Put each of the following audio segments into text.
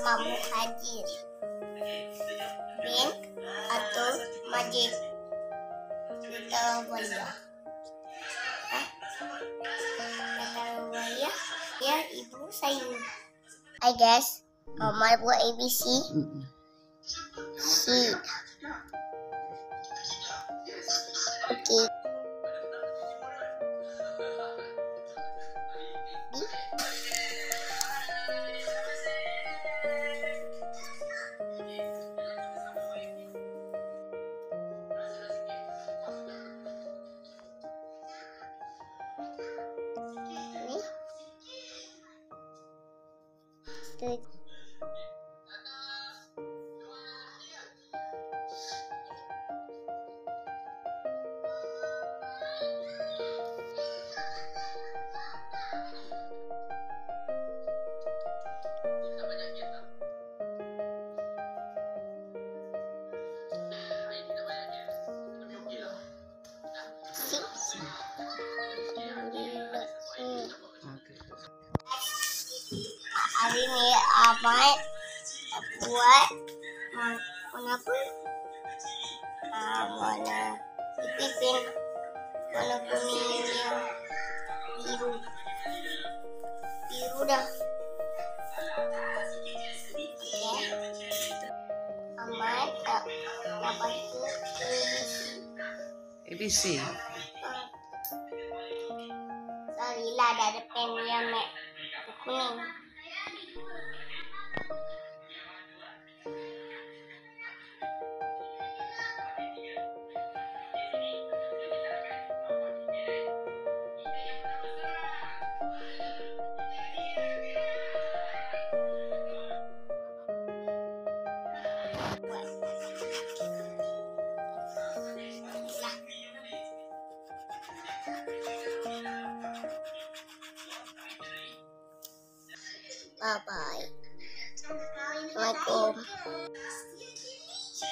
kamu hadir. Bin atau majid kita waya kata waya ya ibu saya. I guess Mama buat ABC C. Okay 对。Hari ni Ahmad buat uh, warna apa? Uh, warna pipin warna kuning yang biru biru dah. Okay. Ahmad tak nak baca ABC. Sorry lah dah ada pen yang mat kuning. Bye bye. Assalamualaikum.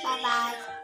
Bye bye.